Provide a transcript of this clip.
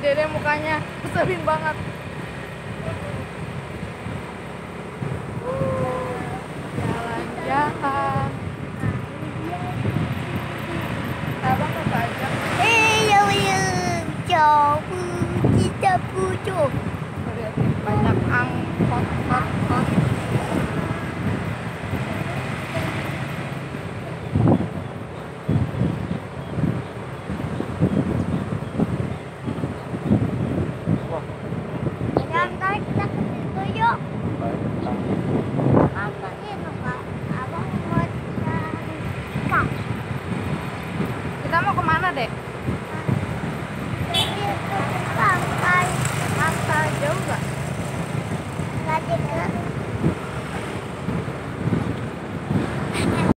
dede mukanya keselin banget. Jalan-jalan. Abang ke pajak Iya, iya, jauh kita liatin banyak angkot Kita ke situ yuk. Abang mau kita mau ke mana dek